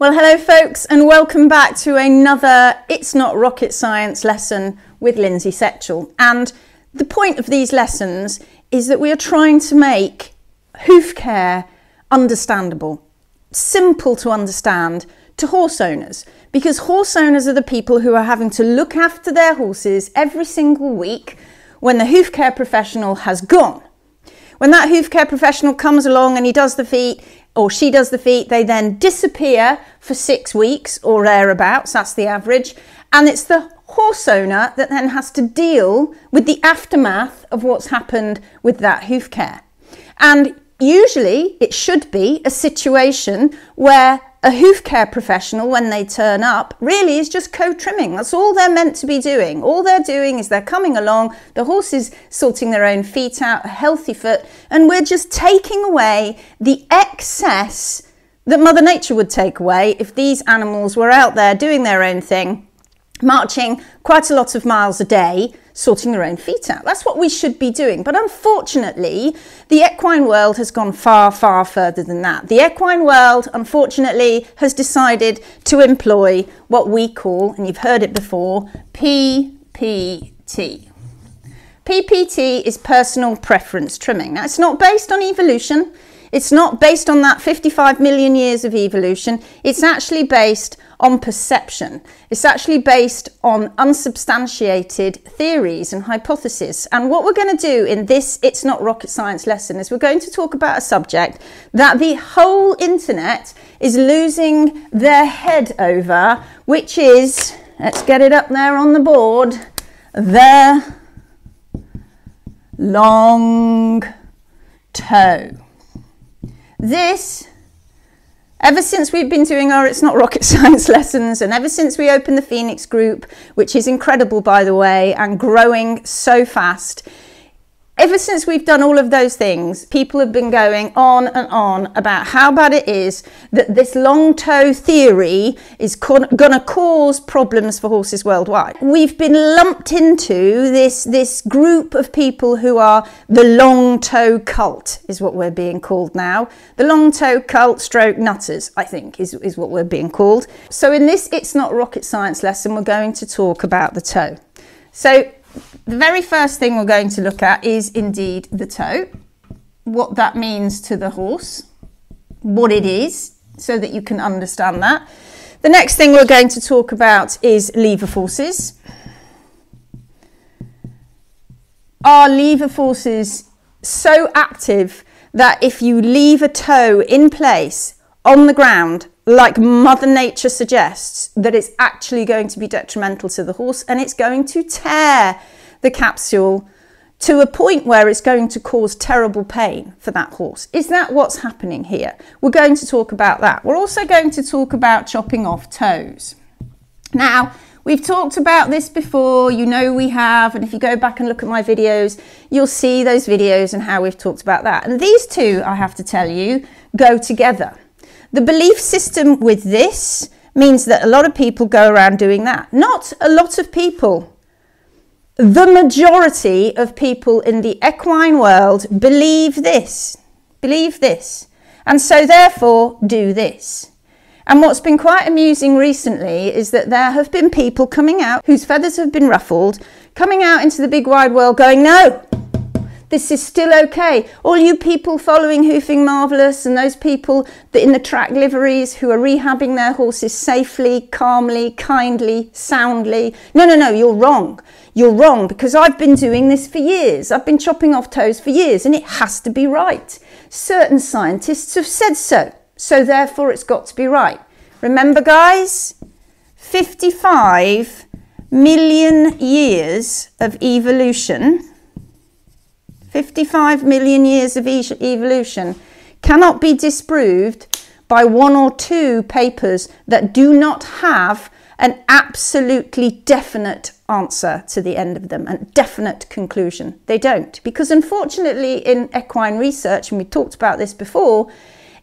Well, hello, folks, and welcome back to another It's Not Rocket Science lesson with Lindsay Setchell. And the point of these lessons is that we are trying to make hoof care understandable, simple to understand to horse owners, because horse owners are the people who are having to look after their horses every single week when the hoof care professional has gone. When that hoof care professional comes along and he does the feet, or she does the feet, they then disappear for six weeks or thereabouts, that's the average. And it's the horse owner that then has to deal with the aftermath of what's happened with that hoof care. And usually it should be a situation where a hoof care professional, when they turn up, really is just co trimming. That's all they're meant to be doing. All they're doing is they're coming along, the horse is sorting their own feet out, a healthy foot, and we're just taking away the excess that Mother Nature would take away if these animals were out there doing their own thing, marching quite a lot of miles a day sorting their own feet out. That's what we should be doing. But unfortunately, the equine world has gone far, far further than that. The equine world, unfortunately, has decided to employ what we call, and you've heard it before, PPT. PPT is personal preference trimming. Now, it's not based on evolution. It's not based on that 55 million years of evolution. It's actually based on perception. It's actually based on unsubstantiated theories and hypotheses. And what we're going to do in this It's Not Rocket Science lesson is we're going to talk about a subject that the whole internet is losing their head over, which is, let's get it up there on the board, the long toe. This, ever since we've been doing our It's Not Rocket Science lessons, and ever since we opened the Phoenix group, which is incredible, by the way, and growing so fast, ever since we've done all of those things, people have been going on and on about how bad it is that this long toe theory is going to cause problems for horses worldwide. We've been lumped into this, this group of people who are the long toe cult, is what we're being called now. The long toe cult stroke nutters, I think, is, is what we're being called. So in this It's Not Rocket Science lesson, we're going to talk about the toe. So the very first thing we're going to look at is indeed the toe, what that means to the horse, what it is, so that you can understand that. The next thing we're going to talk about is lever forces. Are lever forces so active that if you leave a toe in place on the ground like Mother Nature suggests, that it's actually going to be detrimental to the horse and it's going to tear the capsule to a point where it's going to cause terrible pain for that horse. Is that what's happening here? We're going to talk about that. We're also going to talk about chopping off toes. Now, we've talked about this before, you know we have, and if you go back and look at my videos, you'll see those videos and how we've talked about that. And these two, I have to tell you, go together. The belief system with this means that a lot of people go around doing that. Not a lot of people. The majority of people in the equine world believe this, believe this, and so therefore do this. And what's been quite amusing recently is that there have been people coming out whose feathers have been ruffled, coming out into the big wide world going, no, this is still okay. All you people following Hoofing Marvellous and those people that in the track liveries who are rehabbing their horses safely, calmly, kindly, soundly. No, no, no, you're wrong. You're wrong because I've been doing this for years. I've been chopping off toes for years and it has to be right. Certain scientists have said so. So therefore it's got to be right. Remember guys, 55 million years of evolution 55 million years of evolution cannot be disproved by one or two papers that do not have an absolutely definite answer to the end of them, a definite conclusion. They don't. Because unfortunately, in equine research, and we talked about this before,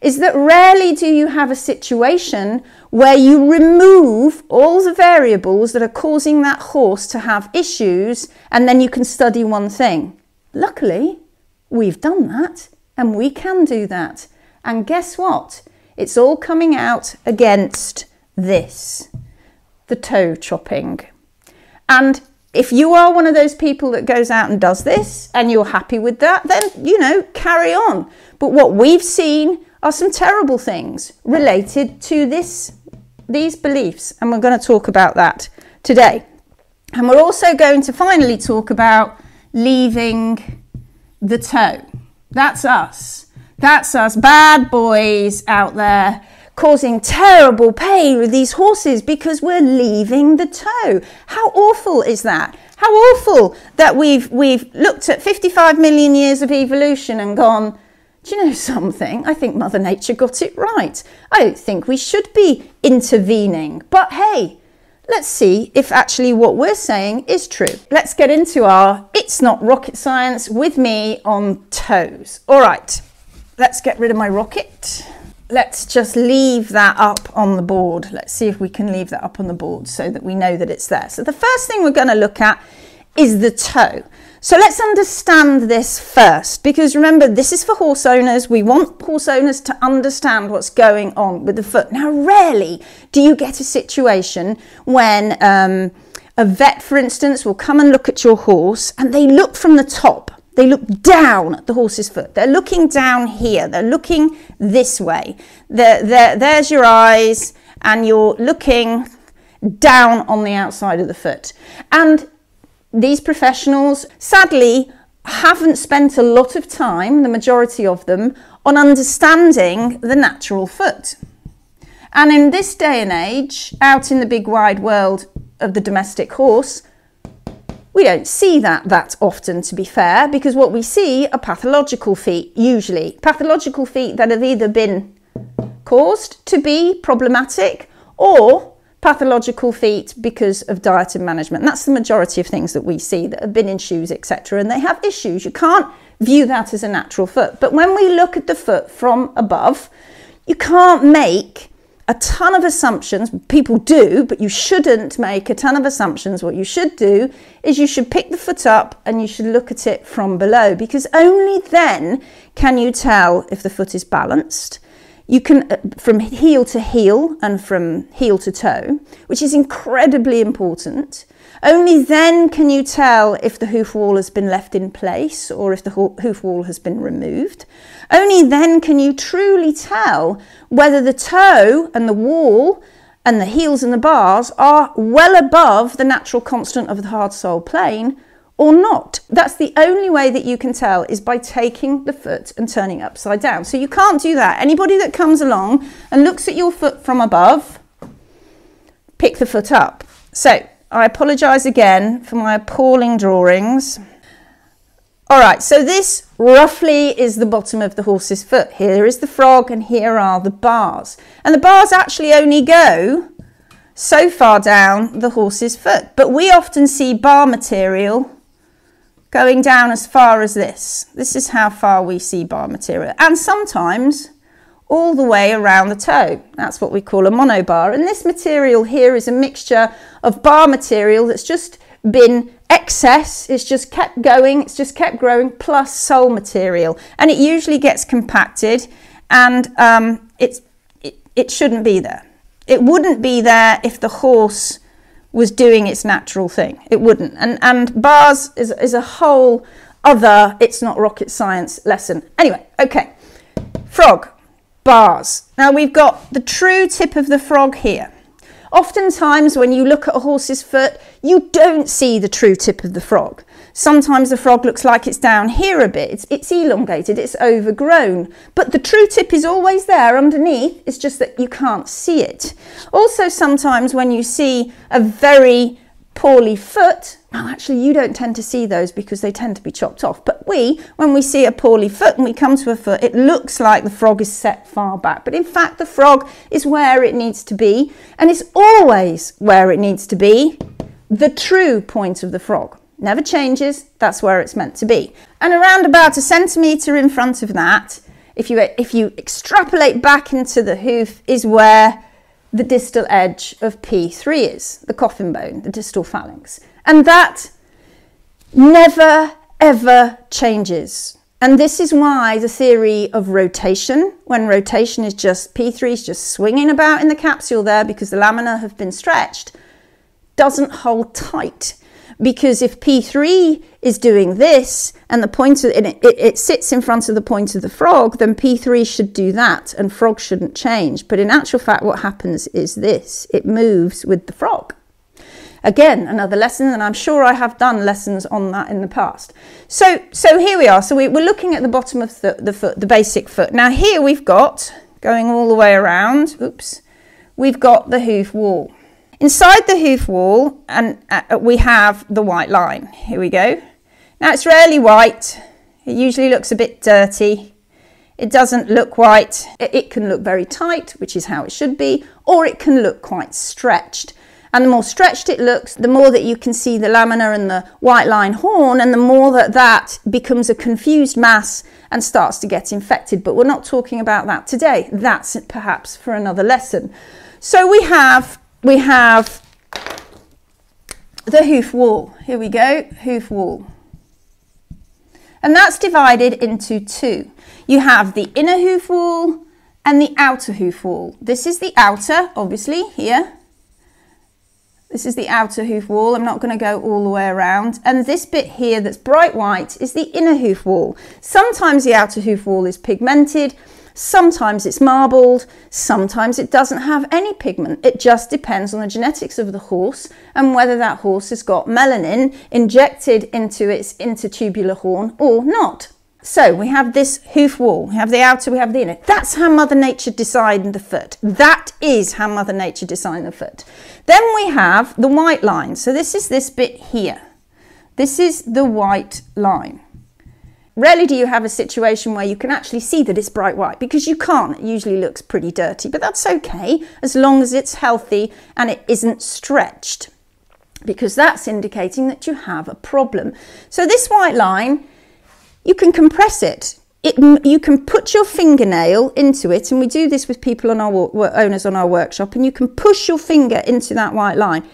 is that rarely do you have a situation where you remove all the variables that are causing that horse to have issues and then you can study one thing. Luckily, we've done that and we can do that. And guess what? It's all coming out against this, the toe chopping. And if you are one of those people that goes out and does this and you're happy with that, then, you know, carry on. But what we've seen are some terrible things related to this, these beliefs. And we're going to talk about that today. And we're also going to finally talk about leaving the toe. That's us. That's us bad boys out there causing terrible pain with these horses because we're leaving the toe. How awful is that? How awful that we've we've looked at 55 million years of evolution and gone, do you know something? I think Mother Nature got it right. I don't think we should be intervening. But hey, let's see if actually what we're saying is true. Let's get into our It's Not Rocket Science with me on toes. All right, let's get rid of my rocket let's just leave that up on the board. Let's see if we can leave that up on the board so that we know that it's there. So the first thing we're going to look at is the toe. So let's understand this first because remember this is for horse owners. We want horse owners to understand what's going on with the foot. Now rarely do you get a situation when um, a vet for instance will come and look at your horse and they look from the top they look down at the horse's foot. They're looking down here. They're looking this way. They're, they're, there's your eyes, and you're looking down on the outside of the foot. And these professionals, sadly, haven't spent a lot of time, the majority of them, on understanding the natural foot. And in this day and age, out in the big wide world of the domestic horse, we don't see that that often, to be fair, because what we see are pathological feet, usually. Pathological feet that have either been caused to be problematic or pathological feet because of diet and management. And that's the majority of things that we see that have been in shoes, etc. And they have issues. You can't view that as a natural foot. But when we look at the foot from above, you can't make a ton of assumptions. People do, but you shouldn't make a ton of assumptions. What you should do is you should pick the foot up and you should look at it from below because only then can you tell if the foot is balanced. You can, uh, from heel to heel and from heel to toe, which is incredibly important. Only then can you tell if the hoof wall has been left in place or if the hoof wall has been removed. Only then can you truly tell whether the toe and the wall and the heels and the bars are well above the natural constant of the hard sole plane or not. That's the only way that you can tell is by taking the foot and turning upside down. So you can't do that. Anybody that comes along and looks at your foot from above, pick the foot up. So I apologise again for my appalling drawings. All right, so this roughly is the bottom of the horse's foot. Here is the frog and here are the bars. And the bars actually only go so far down the horse's foot. But we often see bar material going down as far as this. This is how far we see bar material. And sometimes all the way around the toe. That's what we call a monobar. And this material here is a mixture of bar material that's just been excess, it's just kept going, it's just kept growing, plus sole material. And it usually gets compacted and um, it, it shouldn't be there. It wouldn't be there if the horse was doing its natural thing. It wouldn't. And, and bars is, is a whole other, it's not rocket science lesson. Anyway, okay. Frog bars. Now we've got the true tip of the frog here. Oftentimes, when you look at a horse's foot, you don't see the true tip of the frog. Sometimes the frog looks like it's down here a bit, it's, it's, elongated, it's overgrown, but the true tip is always there underneath, it's just that you can't see it. Also, sometimes when you see a very poorly foot, well, actually, you don't tend to see those because they tend to be chopped off. But we, when we see a poorly foot and we come to a foot, it looks like the frog is set far back. But in fact, the frog is where it needs to be, and it's always where it needs to be, the true point of the frog. Never changes, that's where it's meant to be. And around about a centimetre in front of that, if you, if you extrapolate back into the hoof, is where the distal edge of P3 is, the coffin bone, the distal phalanx. And that never, ever changes. And this is why the theory of rotation, when rotation is just P3 is just swinging about in the capsule there because the lamina have been stretched, doesn't hold tight. Because if P3 is doing this and the point of, and it, it, it sits in front of the point of the frog, then P3 should do that and frog shouldn't change. But in actual fact, what happens is this it moves with the frog. Again, another lesson, and I'm sure I have done lessons on that in the past. So, so here we are. So we, are looking at the bottom of the, the foot, the basic foot. Now here we've got, going all the way around, oops, we've got the hoof wall. Inside the hoof wall, and uh, we have the white line. Here we go. Now it's rarely white. It usually looks a bit dirty. It doesn't look white. It can look very tight, which is how it should be, or it can look quite stretched. And the more stretched it looks, the more that you can see the lamina and the white line horn, and the more that that becomes a confused mass and starts to get infected. But we're not talking about that today. That's perhaps for another lesson. So we have we have the hoof wall. Here we go, hoof wall. And that's divided into two. You have the inner hoof wall and the outer hoof wall. This is the outer, obviously, here. This is the outer hoof wall. I'm not going to go all the way around. And this bit here that's bright white is the inner hoof wall. Sometimes the outer hoof wall is pigmented. Sometimes it's marbled. Sometimes it doesn't have any pigment. It just depends on the genetics of the horse and whether that horse has got melanin injected into its intertubular horn or not. So we have this hoof wall, we have the outer, we have the inner. That's how Mother Nature designed the foot. That is how Mother Nature designed the foot. Then we have the white line. So this is this bit here. This is the white line. Rarely do you have a situation where you can actually see that it's bright white because you can't. It usually looks pretty dirty, but that's okay as long as it's healthy and it isn't stretched because that's indicating that you have a problem. So this white line you can compress it. It, you can put your fingernail into it, and we do this with people on our owners on our workshop, and you can push your finger into that white line.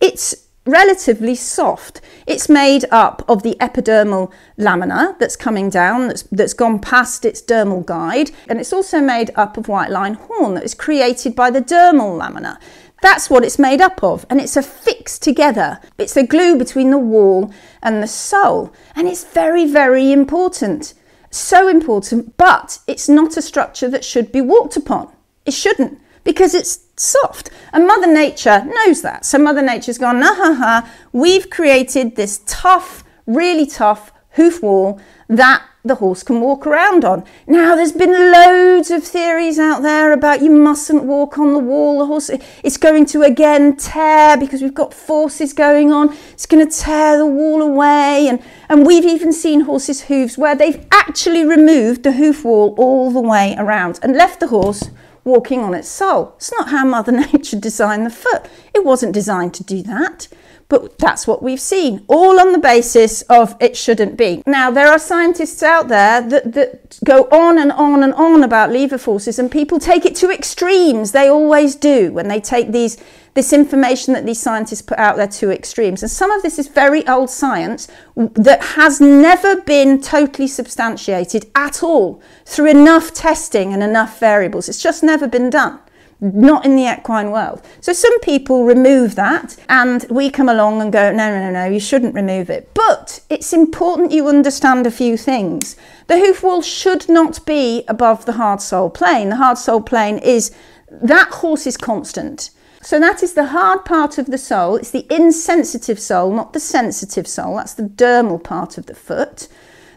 It's relatively soft. It's made up of the epidermal lamina that's coming down, that's, that's gone past its dermal guide, and it's also made up of white line horn that is created by the dermal lamina. That's what it's made up of, and it's affixed together. It's the glue between the wall and the sole, and it's very, very important. So important, but it's not a structure that should be walked upon. It shouldn't, because it's soft. And Mother Nature knows that. So Mother Nature's gone, nah, ha, ha, we've created this tough, really tough hoof wall that the horse can walk around on. Now, there's been loads of theories out there about you mustn't walk on the wall. The horse it's going to again tear because we've got forces going on. It's going to tear the wall away, and and we've even seen horses' hooves where they've actually removed the hoof wall all the way around and left the horse walking on its sole. It's not how Mother Nature designed the foot. It wasn't designed to do that. But that's what we've seen, all on the basis of it shouldn't be. Now, there are scientists out there that, that go on and on and on about lever forces, and people take it to extremes. They always do when they take these this information that these scientists put out there to extremes. And some of this is very old science that has never been totally substantiated at all through enough testing and enough variables. It's just never been done not in the equine world. So some people remove that and we come along and go, no, no, no, no, you shouldn't remove it. But it's important you understand a few things. The hoof wall should not be above the hard sole plane. The hard sole plane is, that horse is constant. So that is the hard part of the sole. It's the insensitive sole, not the sensitive sole. That's the dermal part of the foot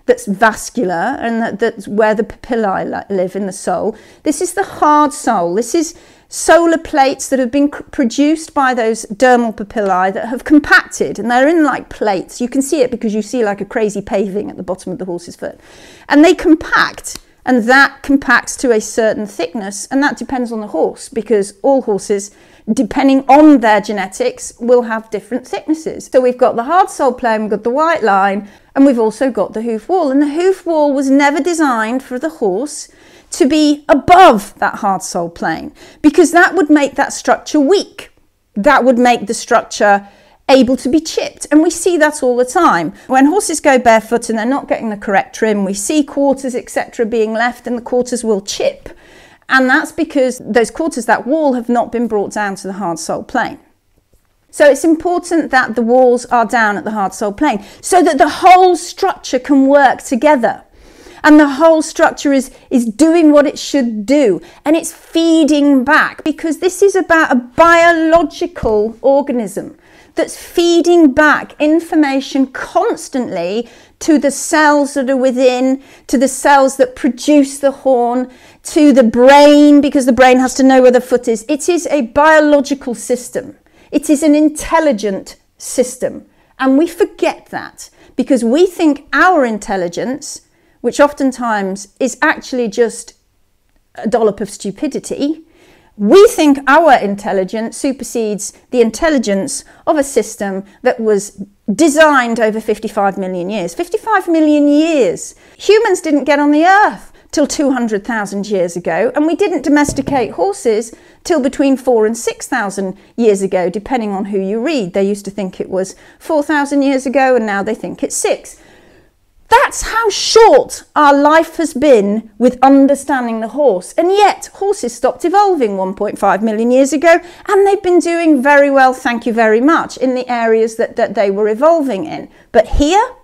that's vascular and that, that's where the papillae live in the sole. This is the hard sole. This is solar plates that have been produced by those dermal papillae that have compacted and they're in like plates. You can see it because you see like a crazy paving at the bottom of the horse's foot. And they compact and that compacts to a certain thickness and that depends on the horse because all horses depending on their genetics will have different thicknesses so we've got the hard sole plane we've got the white line and we've also got the hoof wall and the hoof wall was never designed for the horse to be above that hard sole plane because that would make that structure weak that would make the structure able to be chipped. And we see that all the time. When horses go barefoot and they're not getting the correct trim, we see quarters, etc., being left, and the quarters will chip. And that's because those quarters, that wall, have not been brought down to the hard sole plane. So it's important that the walls are down at the hard sole plane so that the whole structure can work together. And the whole structure is, is doing what it should do. And it's feeding back because this is about a biological organism that's feeding back information constantly to the cells that are within, to the cells that produce the horn, to the brain, because the brain has to know where the foot is. It is a biological system. It is an intelligent system. And we forget that because we think our intelligence, which oftentimes is actually just a dollop of stupidity, we think our intelligence supersedes the intelligence of a system that was designed over 55 million years. 55 million years! Humans didn't get on the earth till 200,000 years ago, and we didn't domesticate horses till between four and 6,000 years ago, depending on who you read. They used to think it was 4,000 years ago, and now they think it's six. That's how short our life has been with understanding the horse. And yet, horses stopped evolving 1.5 million years ago, and they've been doing very well, thank you very much, in the areas that, that they were evolving in. But here,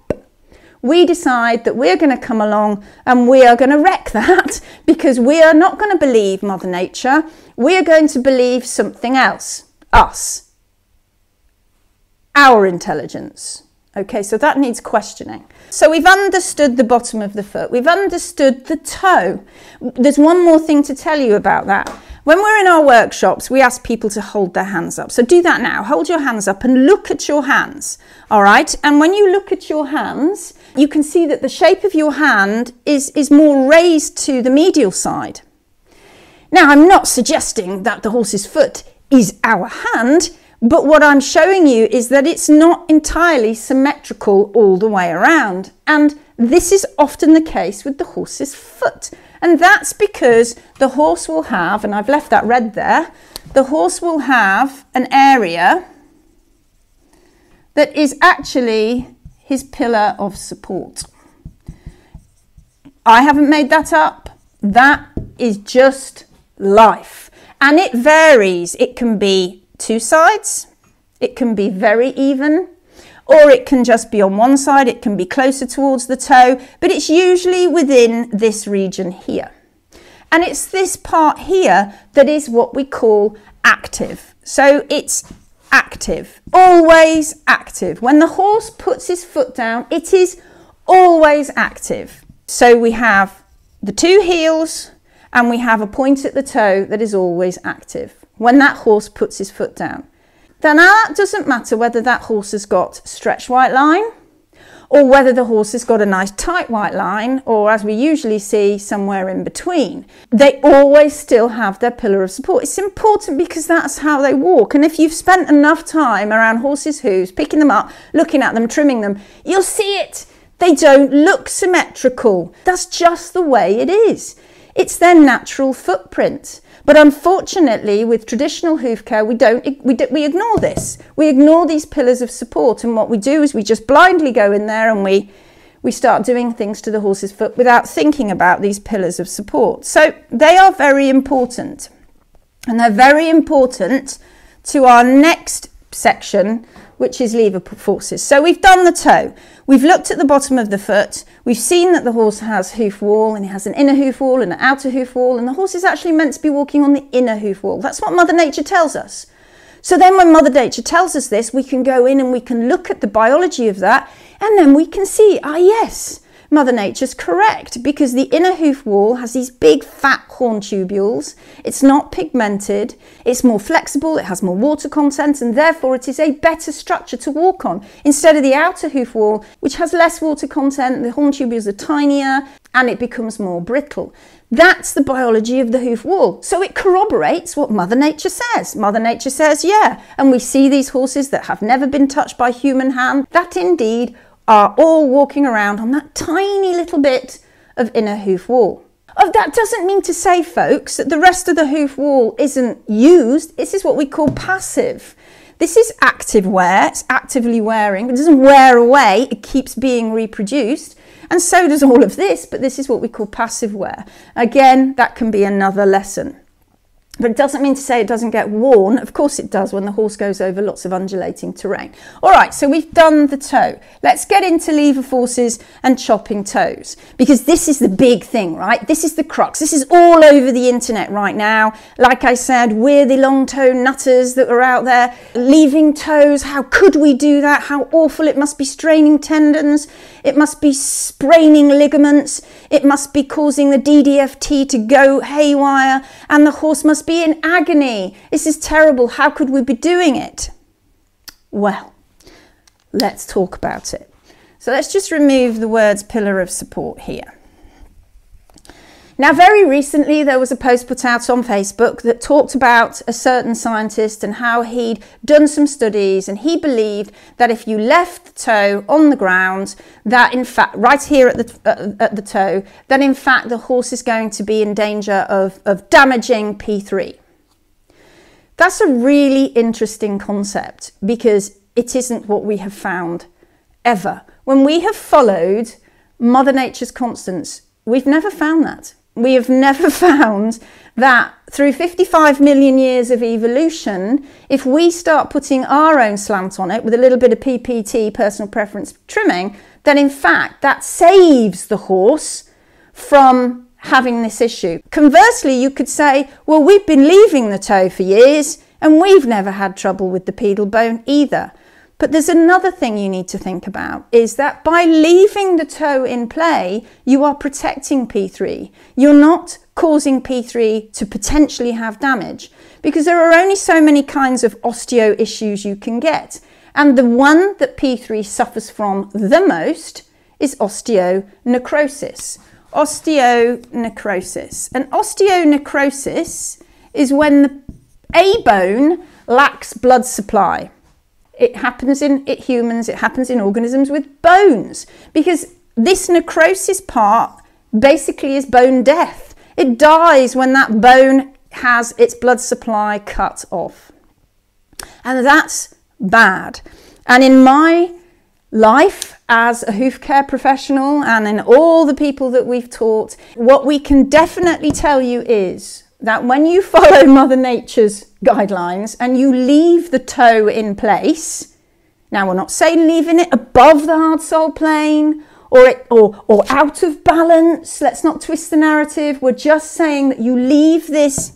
we decide that we're going to come along and we are going to wreck that because we are not going to believe Mother Nature. We are going to believe something else, us, our intelligence. Okay, so that needs questioning. So we've understood the bottom of the foot, we've understood the toe. There's one more thing to tell you about that. When we're in our workshops, we ask people to hold their hands up. So do that now. Hold your hands up and look at your hands. All right. And when you look at your hands, you can see that the shape of your hand is, is more raised to the medial side. Now, I'm not suggesting that the horse's foot is our hand, but what I'm showing you is that it's not entirely symmetrical all the way around. And this is often the case with the horse's foot. And that's because the horse will have, and I've left that red there, the horse will have an area that is actually his pillar of support. I haven't made that up. That is just life. And it varies. It can be two sides, it can be very even, or it can just be on one side, it can be closer towards the toe, but it's usually within this region here. And it's this part here that is what we call active. So it's active, always active. When the horse puts his foot down, it is always active. So we have the two heels and we have a point at the toe that is always active when that horse puts his foot down. Then that doesn't matter whether that horse has got stretched white line or whether the horse has got a nice tight white line or as we usually see somewhere in between. They always still have their pillar of support. It's important because that's how they walk. And if you've spent enough time around horses' hooves, picking them up, looking at them, trimming them, you'll see it. They don't look symmetrical. That's just the way it is. It's their natural footprint. But unfortunately, with traditional hoof care, we don't we, do, we ignore this. We ignore these pillars of support, and what we do is we just blindly go in there and we we start doing things to the horse's foot without thinking about these pillars of support. So they are very important, and they're very important to our next section, which is lever forces. So we've done the toe. We've looked at the bottom of the foot. We've seen that the horse has hoof wall and it has an inner hoof wall and an outer hoof wall, and the horse is actually meant to be walking on the inner hoof wall. That's what Mother Nature tells us. So then, when Mother Nature tells us this, we can go in and we can look at the biology of that, and then we can see, ah, yes, Mother Nature's correct because the inner hoof wall has these big fat horn tubules. It's not pigmented, it's more flexible, it has more water content, and therefore it is a better structure to walk on instead of the outer hoof wall, which has less water content, the horn tubules are tinier, and it becomes more brittle. That's the biology of the hoof wall. So it corroborates what Mother Nature says. Mother Nature says, yeah. And we see these horses that have never been touched by human hand, that indeed are all walking around on that tiny little bit of inner hoof wall. Oh, that doesn't mean to say, folks, that the rest of the hoof wall isn't used. This is what we call passive. This is active wear, it's actively wearing, it doesn't wear away, it keeps being reproduced. And so does all of this, but this is what we call passive wear. Again, that can be another lesson. But it doesn't mean to say it doesn't get worn. Of course it does when the horse goes over lots of undulating terrain. All right, so we've done the toe. Let's get into lever forces and chopping toes because this is the big thing, right? This is the crux. This is all over the internet right now. Like I said, we're the long toe nutters that are out there leaving toes. How could we do that? How awful. It must be straining tendons. It must be spraining ligaments. It must be causing the DDFT to go haywire and the horse must be in agony. This is terrible. How could we be doing it? Well, let's talk about it. So let's just remove the words pillar of support here. Now, very recently, there was a post put out on Facebook that talked about a certain scientist and how he'd done some studies, and he believed that if you left the toe on the ground, that in fact, right here at the uh, at the toe, that in fact the horse is going to be in danger of, of damaging P3. That's a really interesting concept because it isn't what we have found ever. When we have followed Mother Nature's constants, we've never found that we have never found that through 55 million years of evolution, if we start putting our own slant on it with a little bit of PPT, personal preference trimming, then in fact that saves the horse from having this issue. Conversely, you could say, well, we've been leaving the toe for years and we've never had trouble with the pedal bone either. But there's another thing you need to think about is that by leaving the toe in play, you are protecting P3. You're not causing P3 to potentially have damage because there are only so many kinds of osteo issues you can get. And the one that P3 suffers from the most is osteonecrosis. Osteonecrosis. And osteonecrosis is when the A bone lacks blood supply. It happens in it humans, it happens in organisms with bones because this necrosis part basically is bone death. It dies when that bone has its blood supply cut off. And that's bad. And in my life as a hoof care professional and in all the people that we've taught, what we can definitely tell you is that when you follow Mother Nature's guidelines and you leave the toe in place, now we're not saying leaving it above the hard sole plane or, it, or, or out of balance, let's not twist the narrative. We're just saying that you leave this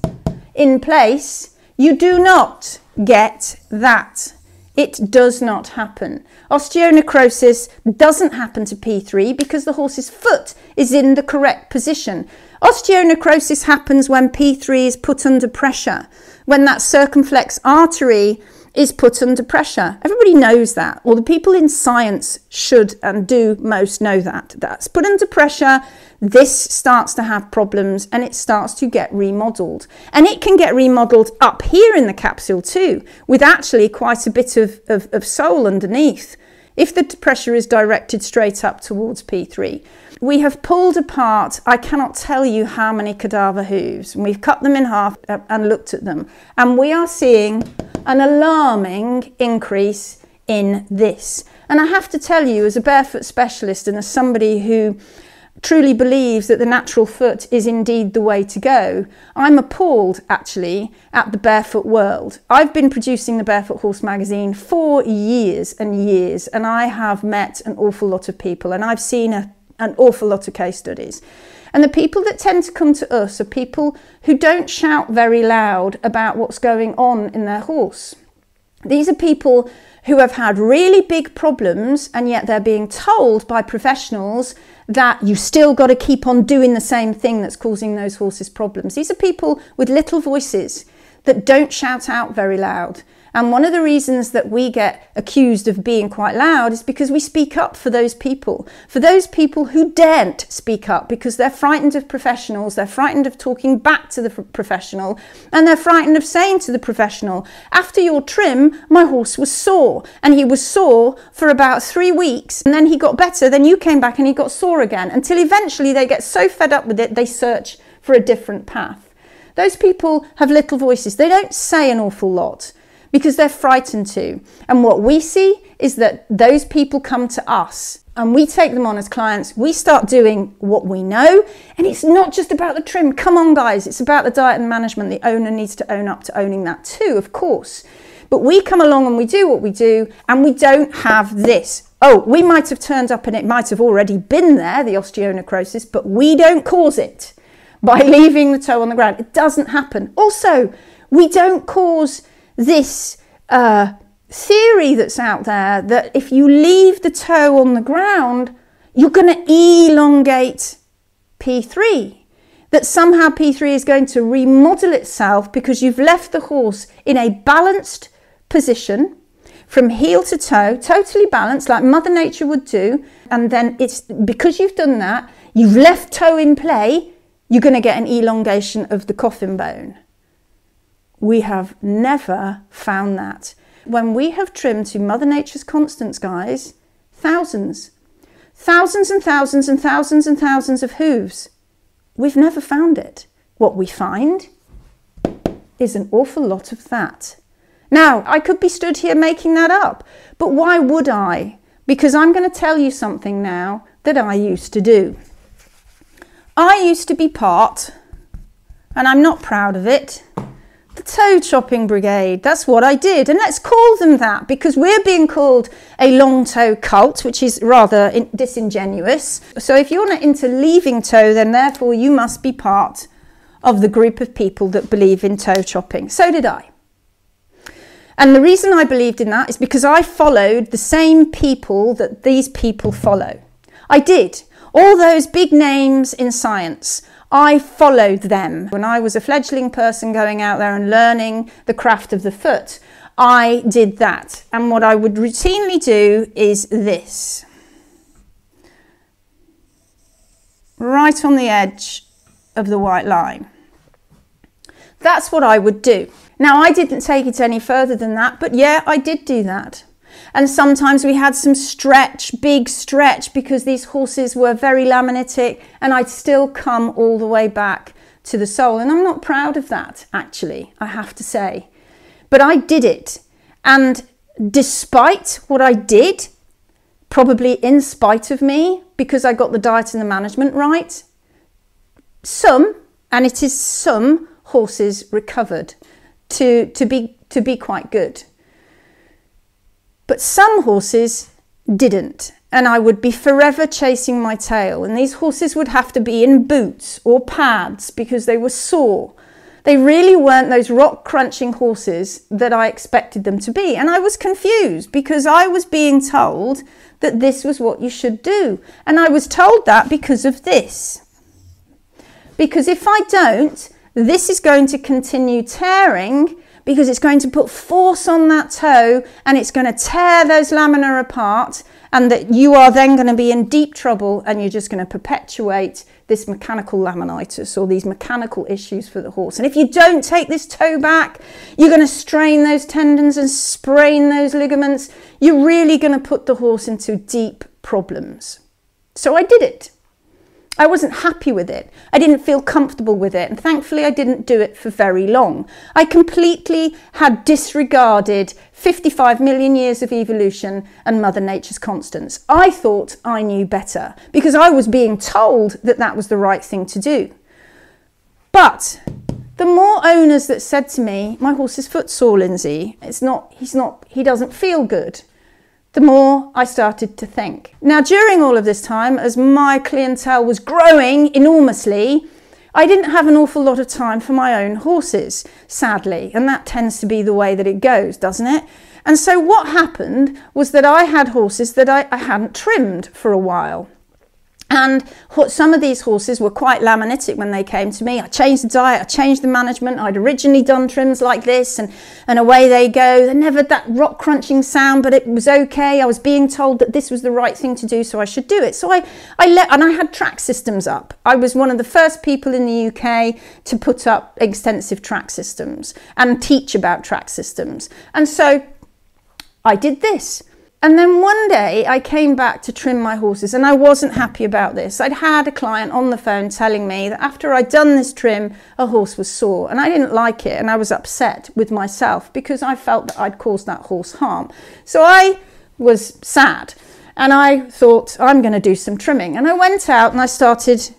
in place, you do not get that. It does not happen. Osteonecrosis doesn't happen to P3 because the horse's foot is in the correct position. Osteonecrosis happens when P3 is put under pressure, when that circumflex artery is put under pressure. Everybody knows that, or the people in science should and do most know that. That's put under pressure, this starts to have problems and it starts to get remodeled. And it can get remodeled up here in the capsule too, with actually quite a bit of, of, of sole underneath, if the pressure is directed straight up towards P3 we have pulled apart, I cannot tell you how many cadaver hooves, and we've cut them in half uh, and looked at them. And we are seeing an alarming increase in this. And I have to tell you, as a barefoot specialist and as somebody who truly believes that the natural foot is indeed the way to go, I'm appalled actually at the barefoot world. I've been producing the Barefoot Horse magazine for years and years, and I have met an awful lot of people, and I've seen a an awful lot of case studies. And the people that tend to come to us are people who don't shout very loud about what's going on in their horse. These are people who have had really big problems and yet they're being told by professionals that you still got to keep on doing the same thing that's causing those horses problems. These are people with little voices that don't shout out very loud. And one of the reasons that we get accused of being quite loud is because we speak up for those people, for those people who daren't speak up because they're frightened of professionals, they're frightened of talking back to the professional, and they're frightened of saying to the professional, after your trim, my horse was sore, and he was sore for about three weeks, and then he got better, then you came back and he got sore again, until eventually they get so fed up with it, they search for a different path. Those people have little voices, they don't say an awful lot because they're frightened to. And what we see is that those people come to us and we take them on as clients. We start doing what we know. And it's not just about the trim. Come on, guys. It's about the diet and management. The owner needs to own up to owning that too, of course. But we come along and we do what we do, and we don't have this. Oh, we might have turned up and it might have already been there, the osteonecrosis, but we don't cause it by leaving the toe on the ground. It doesn't happen. Also, we don't cause this uh, theory that's out there that if you leave the toe on the ground, you're going to elongate P3. That somehow P3 is going to remodel itself because you've left the horse in a balanced position from heel to toe, totally balanced, like Mother Nature would do. And then it's because you've done that, you've left toe in play, you're going to get an elongation of the coffin bone. We have never found that. When we have trimmed to Mother Nature's constants, guys, thousands, thousands and thousands and thousands and thousands of hooves, we've never found it. What we find is an awful lot of that. Now, I could be stood here making that up, but why would I? Because I'm going to tell you something now that I used to do. I used to be part, and I'm not proud of it, the toe chopping brigade. That's what I did. And let's call them that because we're being called a long toe cult, which is rather disingenuous. So if you're not into leaving toe, then therefore you must be part of the group of people that believe in toe chopping. So did I. And the reason I believed in that is because I followed the same people that these people follow. I did. All those big names in science, I followed them. When I was a fledgling person going out there and learning the craft of the foot, I did that. And what I would routinely do is this. Right on the edge of the white line. That's what I would do. Now, I didn't take it any further than that, but yeah, I did do that. And sometimes we had some stretch, big stretch, because these horses were very laminitic, and I'd still come all the way back to the sole. And I'm not proud of that, actually, I have to say. But I did it. And despite what I did, probably in spite of me, because I got the diet and the management right, some, and it is some horses recovered to, to, be, to be quite good. But some horses didn't, and I would be forever chasing my tail. And these horses would have to be in boots or pads because they were sore. They really weren't those rock crunching horses that I expected them to be. And I was confused because I was being told that this was what you should do. And I was told that because of this. Because if I don't, this is going to continue tearing because it's going to put force on that toe and it's going to tear those lamina apart and that you are then going to be in deep trouble and you're just going to perpetuate this mechanical laminitis or these mechanical issues for the horse. And if you don't take this toe back, you're going to strain those tendons and sprain those ligaments. You're really going to put the horse into deep problems. So I did it. I wasn't happy with it. I didn't feel comfortable with it. And thankfully, I didn't do it for very long. I completely had disregarded 55 million years of evolution and Mother Nature's constants. I thought I knew better because I was being told that that was the right thing to do. But the more owners that said to me, My horse is footsore, Lindsay, it's not, he's not, he doesn't feel good the more I started to think. Now, during all of this time, as my clientele was growing enormously, I didn't have an awful lot of time for my own horses, sadly, and that tends to be the way that it goes, doesn't it? And so, what happened was that I had horses that I, I hadn't trimmed for a while. And some of these horses were quite laminitic when they came to me. I changed the diet, I changed the management. I'd originally done trims like this, and, and away they go. They never that rock crunching sound, but it was okay. I was being told that this was the right thing to do, so I should do it. So I, I let, and I had track systems up. I was one of the first people in the UK to put up extensive track systems and teach about track systems. And so I did this. And then one day I came back to trim my horses and I wasn't happy about this. I'd had a client on the phone telling me that after I'd done this trim, a horse was sore and I didn't like it and I was upset with myself because I felt that I'd caused that horse harm. So I was sad and I thought I'm going to do some trimming. And I went out and I started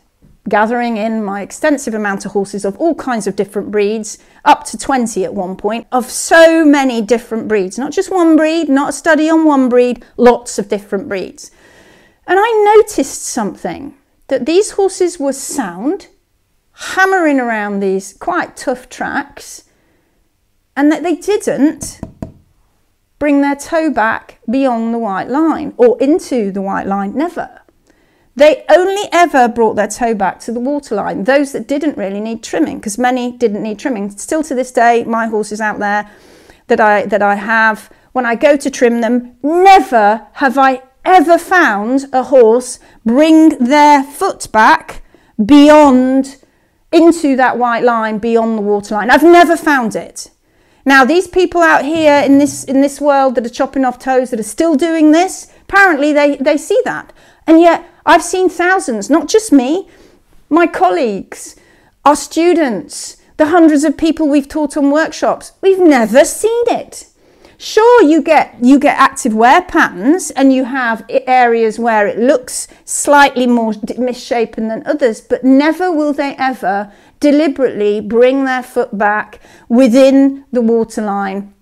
gathering in my extensive amount of horses of all kinds of different breeds, up to 20 at one point, of so many different breeds. Not just one breed, not a study on one breed, lots of different breeds. And I noticed something that these horses were sound, hammering around these quite tough tracks, and that they didn't bring their toe back beyond the white line or into the white line, never. They only ever brought their toe back to the waterline, those that didn't really need trimming, because many didn't need trimming. Still to this day, my horses out there that I, that I have, when I go to trim them, never have I ever found a horse bring their foot back beyond, into that white line, beyond the waterline. I've never found it. Now, these people out here in this, in this world that are chopping off toes, that are still doing this, apparently they, they see that. And yet, I've seen thousands, not just me, my colleagues, our students, the hundreds of people we've taught on workshops. We've never seen it. Sure, you get you get active wear patterns and you have areas where it looks slightly more misshapen than others, but never will they ever deliberately bring their foot back within the waterline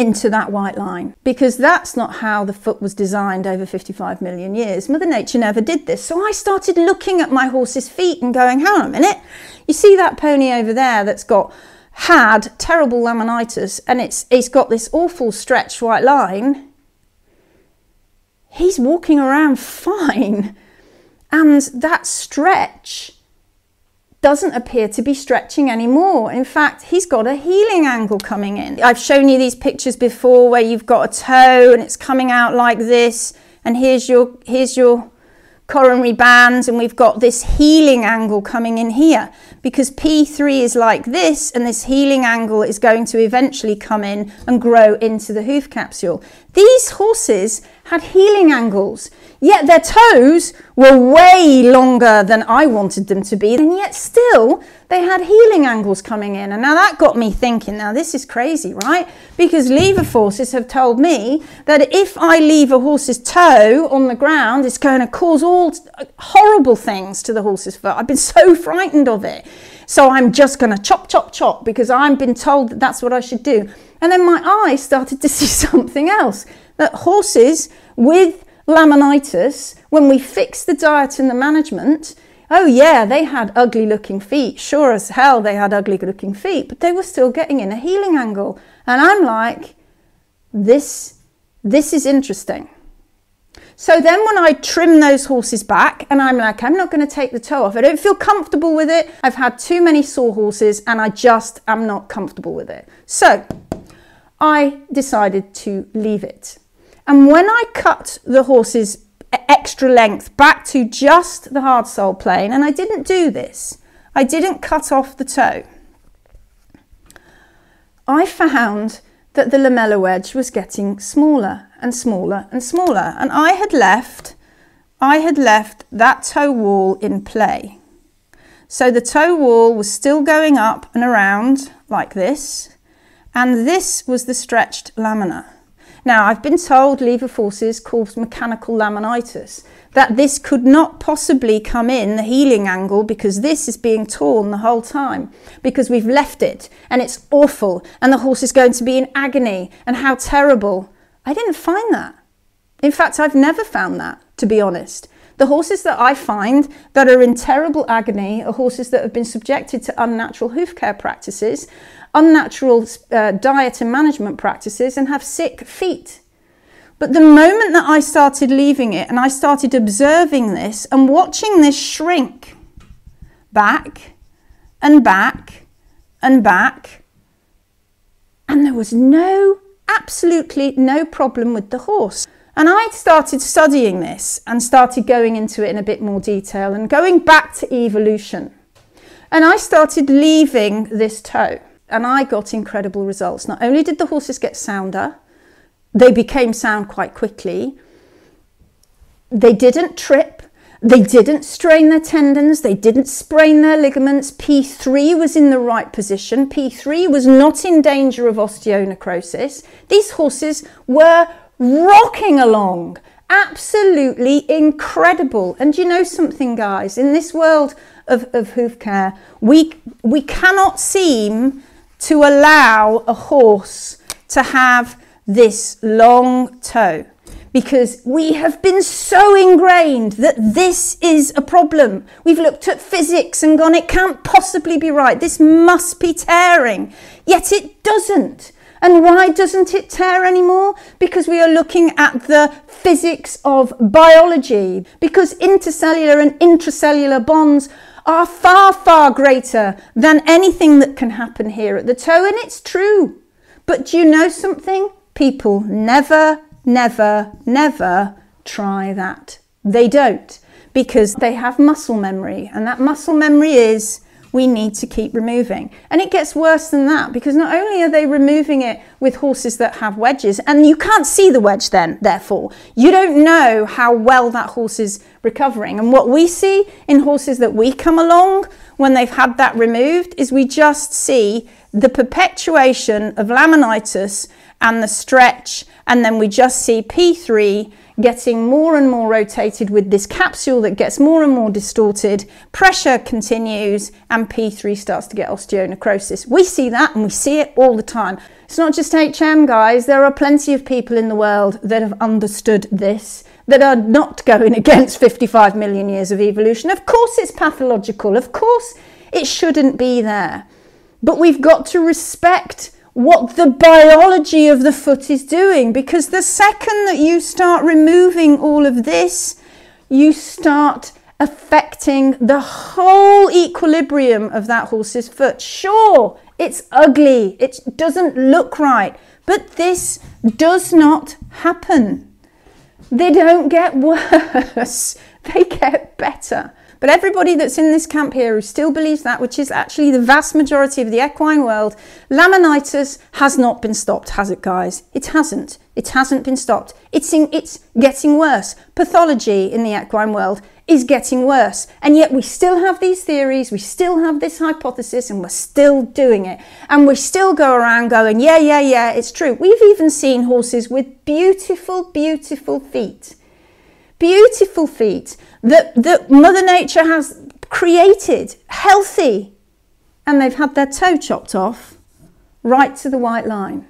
into that white line because that's not how the foot was designed over 55 million years. Mother Nature never did this. So I started looking at my horse's feet and going, hang on a minute, you see that pony over there that's got had terrible laminitis and it's it's got this awful stretched white line. He's walking around fine. And that stretch doesn't appear to be stretching anymore. In fact, he's got a healing angle coming in. I've shown you these pictures before where you've got a toe and it's coming out like this and here's your here's your coronary bands and we've got this healing angle coming in here because P3 is like this and this healing angle is going to eventually come in and grow into the hoof capsule. These horses had healing angles, yet their toes were way longer than I wanted them to be, and yet still they had healing angles coming in. And now that got me thinking, now this is crazy, right? Because lever forces have told me that if I leave a horse's toe on the ground, it's going to cause all horrible things to the horse's foot. I've been so frightened of it. So I'm just going to chop, chop, chop because I've been told that that's what I should do. And then my eyes started to see something else that horses with laminitis, when we fixed the diet and the management, oh yeah, they had ugly looking feet. Sure as hell they had ugly looking feet, but they were still getting in a healing angle. And I'm like, this, this is interesting. So then when I trim those horses back and I'm like, I'm not going to take the toe off. I don't feel comfortable with it. I've had too many sore horses and I just am not comfortable with it. So I decided to leave it. And when I cut the horse's extra length back to just the hard sole plane, and I didn't do this, I didn't cut off the toe, I found that the lamellar wedge was getting smaller and smaller and smaller. And I had left, I had left that toe wall in play. So the toe wall was still going up and around like this, and this was the stretched lamina. Now, I've been told lever forces cause mechanical laminitis, that this could not possibly come in the healing angle because this is being torn the whole time because we've left it and it's awful and the horse is going to be in agony and how terrible. I didn't find that. In fact, I've never found that, to be honest. The horses that I find that are in terrible agony are horses that have been subjected to unnatural hoof care practices, unnatural uh, diet and management practices, and have sick feet. But the moment that I started leaving it and I started observing this and watching this shrink back and back and back, and there was no, absolutely no problem with the horse. And I started studying this and started going into it in a bit more detail and going back to evolution. And I started leaving this toe and I got incredible results. Not only did the horses get sounder, they became sound quite quickly. They didn't trip. They didn't strain their tendons, they didn't sprain their ligaments. P3 was in the right position. P3 was not in danger of osteonecrosis. These horses were rocking along. Absolutely incredible. And you know something, guys? In this world of, of hoof care, we, we cannot seem to allow a horse to have this long toe because we have been so ingrained that this is a problem. We've looked at physics and gone, it can't possibly be right. This must be tearing. Yet it doesn't. And why doesn't it tear anymore? Because we are looking at the physics of biology, because intercellular and intracellular bonds are far, far greater than anything that can happen here at the toe. And it's true. But do you know something? People never never, never try that. They don't because they have muscle memory, and that muscle memory is we need to keep removing. And it gets worse than that because not only are they removing it with horses that have wedges, and you can't see the wedge then, therefore, you don't know how well that horse is recovering. And what we see in horses that we come along when they've had that removed is we just see the perpetuation of laminitis and the stretch and then we just see P3 getting more and more rotated with this capsule that gets more and more distorted, pressure continues, and P3 starts to get osteonecrosis. We see that and we see it all the time. It's not just HM, guys, there are plenty of people in the world that have understood this. That are not going against 55 million years of evolution. Of course, it's pathological. Of course, it shouldn't be there. But we've got to respect what the biology of the foot is doing because the second that you start removing all of this, you start affecting the whole equilibrium of that horse's foot. Sure, it's ugly, it doesn't look right, but this does not happen. They don't get worse, they get better. But everybody that's in this camp here who still believes that, which is actually the vast majority of the equine world, laminitis has not been stopped, has it, guys? It hasn't. It hasn't been stopped. It's, in, it's getting worse. Pathology in the equine world is getting worse. And yet we still have these theories, we still have this hypothesis, and we're still doing it. And we still go around going, yeah, yeah, yeah, it's true. We've even seen horses with beautiful, beautiful feet. Beautiful feet that, that Mother Nature has created, healthy, and they've had their toe chopped off right to the white line.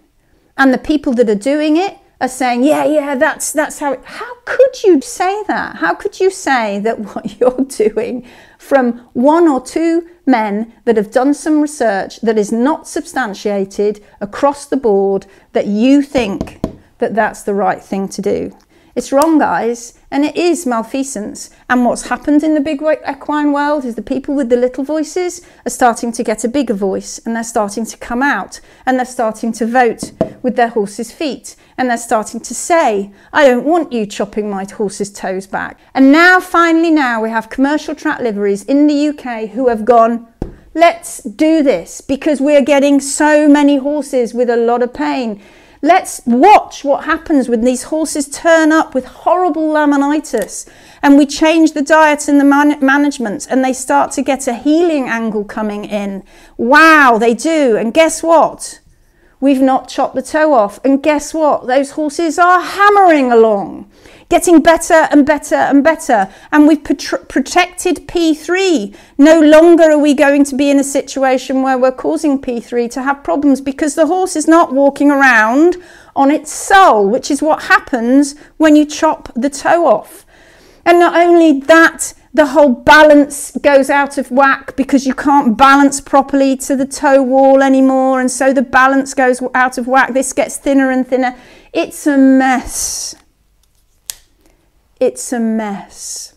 And the people that are doing it are saying, yeah, yeah, that's, that's how it, how could you say that? How could you say that what you're doing from one or two men that have done some research that is not substantiated across the board, that you think that that's the right thing to do? It's wrong, guys, and it is malfeasance. And what's happened in the big equine world is the people with the little voices are starting to get a bigger voice and they're starting to come out and they're starting to vote with their horse's feet and they're starting to say, I don't want you chopping my horse's toes back. And now, finally, now we have commercial track liveries in the UK who have gone, let's do this because we're getting so many horses with a lot of pain. Let's watch what happens when these horses turn up with horrible laminitis and we change the diet and the man- management and they start to get a healing angle coming in. Wow, they do. And guess what? We've not chopped the toe off. And guess what? Those horses are hammering along getting better and better and better. And we've protected P3. No longer are we going to be in a situation where we're causing P3 to have problems because the horse is not walking around on its sole, which is what happens when you chop the toe off. And not only that, the whole balance goes out of whack because you can't balance properly to the toe wall anymore, and so the balance goes out of whack. This gets thinner and thinner. It's a mess. It's a mess.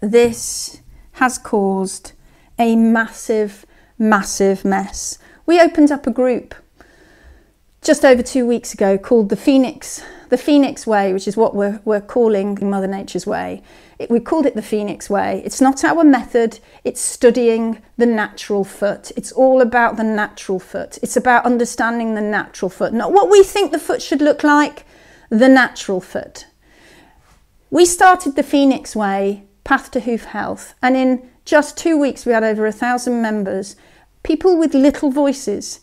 This has caused a massive, massive mess. We opened up a group just over two weeks ago called the Phoenix, the Phoenix Way, which is what we're, we're calling Mother Nature's Way. It, we called it the Phoenix Way. It's not our method, it's studying the natural foot. It's all about the natural foot. It's about understanding the natural foot, not what we think the foot should look like, the natural foot. We started the Phoenix Way, Path to Hoof Health, and in just two weeks we had over a thousand members, people with little voices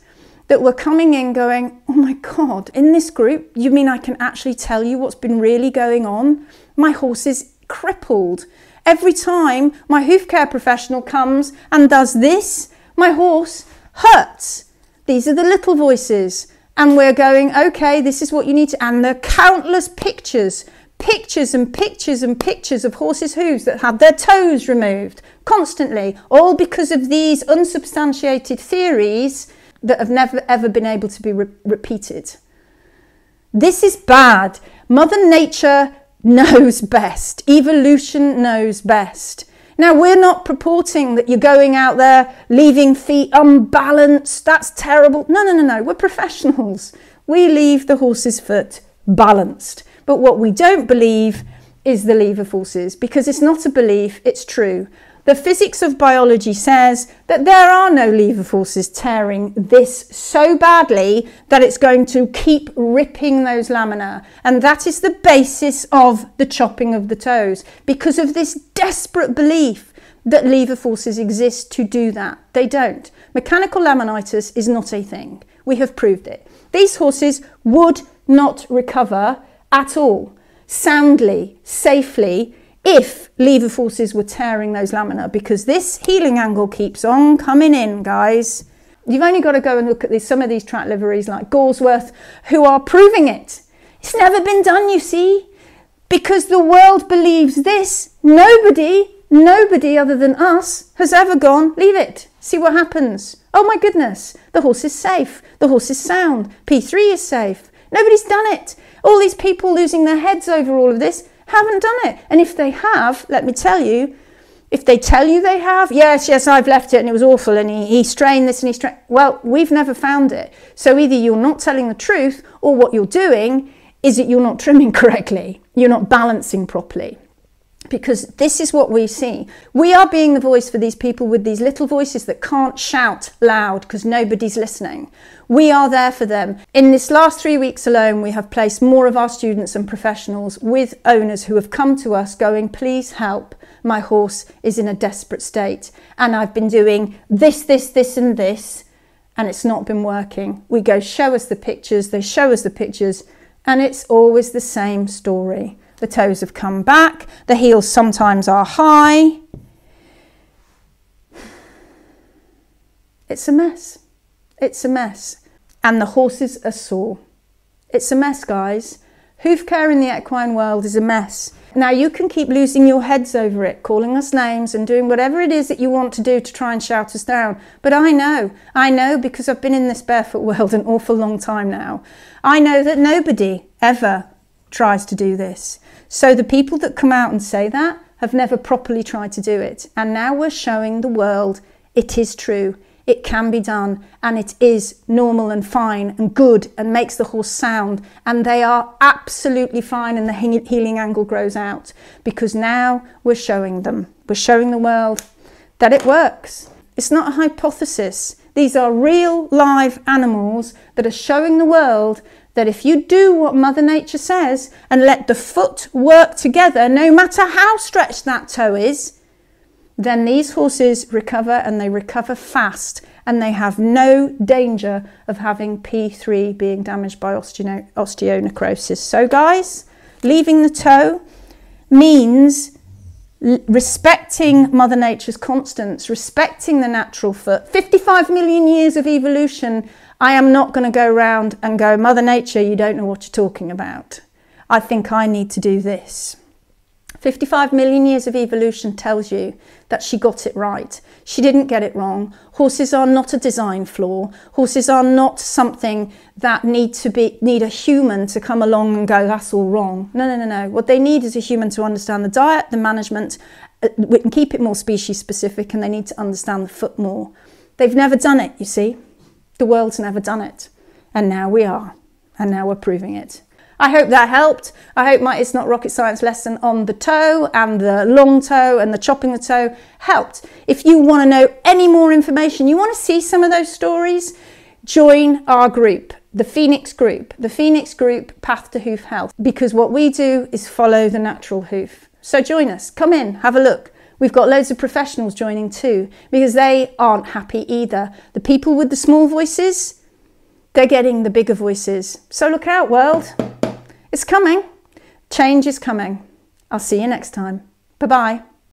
that were coming in going, Oh my God, in this group, you mean I can actually tell you what's been really going on? My horse is crippled. Every time my hoof care professional comes and does this, my horse hurts. These are the little voices. And we're going, okay, this is what you need to. And the countless pictures, pictures and pictures and pictures of horses' hooves that had their toes removed constantly, all because of these unsubstantiated theories that have never ever been able to be re- repeated. This is bad. Mother Nature knows best, evolution knows best. Now, we're not purporting that you're going out there leaving feet unbalanced. That's terrible. No, no, no, no. We're professionals. We leave the horse's foot balanced. But what we don't believe is the lever forces because it's not a belief, it's true. The physics of biology says that there are no lever forces tearing this so badly that it's going to keep ripping those lamina. And that is the basis of the chopping of the toes because of this desperate belief that lever forces exist to do that. They don't. Mechanical laminitis is not a thing. We have proved it. These horses would not recover at all, soundly, safely, if lever forces were tearing those lamina because this healing angle keeps on coming in, guys. You've only got to go and look at these, some of these track liveries like Galsworth who are proving it. It's never been done, you see, because the world believes this. Nobody, nobody other than us has ever gone, leave it, see what happens. Oh my goodness, the horse is safe, the horse is sound, P3 is safe. Nobody's done it. All these people losing their heads over all of this, haven't done it. And if they have, let me tell you, if they tell you they have, yes, yes, I've left it and it was awful and he, he strained this and he strained, well, we've never found it. So either you're not telling the truth or what you're doing is that you're not trimming correctly, you're not balancing properly because this is what we see. We are being the voice for these people with these little voices that can't shout loud because nobody's listening. We are there for them. In this last three weeks alone, we have placed more of our students and professionals with owners who have come to us going, please help. My horse is in a desperate state. And I've been doing this, this, this, and this, and it's not been working. We go, show us the pictures. They show us the pictures, and it's always the same story the toes have come back. The heels sometimes are high. It's a mess. It's a mess. And the horses are sore. It's a mess, guys. Hoof care in the equine world is a mess. Now, you can keep losing your heads over it, calling us names and doing whatever it is that you want to do to try and shout us down. But I know, I know because I've been in this barefoot world an awful long time now. I know that nobody ever tries to do this. So the people that come out and say that have never properly tried to do it. And now we're showing the world it is true, it can be done, and it is normal and fine and good and makes the horse sound. And they are absolutely fine, and the healing angle grows out because now we're showing them, we're showing the world that it works. It's not a hypothesis. These are real live animals that are showing the world that if you do what Mother Nature says and let the foot work together, no matter how stretched that toe is, then these horses recover and they recover fast and they have no danger of having P3 being damaged by osteo- osteonecrosis. So, guys, leaving the toe means respecting Mother Nature's constants, respecting the natural foot. 55 million years of evolution I am not going to go around and go, Mother Nature, you don't know what you're talking about. I think I need to do this. 55 million years of evolution tells you that she got it right. She didn't get it wrong. Horses are not a design flaw. Horses are not something that need to be need a human to come along and go that's all wrong. No, no, no, no. What they need is a human to understand the diet, the management, uh, we can keep it more species specific and they need to understand the foot more. They've never done it, you see. The world's never done it. And now we are. And now we're proving it. I hope that helped. I hope my It's Not Rocket Science lesson on the toe and the long toe and the chopping the toe helped. If you want to know any more information, you want to see some of those stories, join our group, the Phoenix Group, the Phoenix Group Path to Hoof Health, because what we do is follow the natural hoof. So join us, come in, have a look. We've got loads of professionals joining too, because they aren't happy either. The people with the small voices, they're getting the bigger voices. So look out, world. It's coming. Change is coming. I'll see you next time. Bye bye.